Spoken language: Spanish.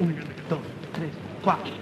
Un, dos, tres, cuatro.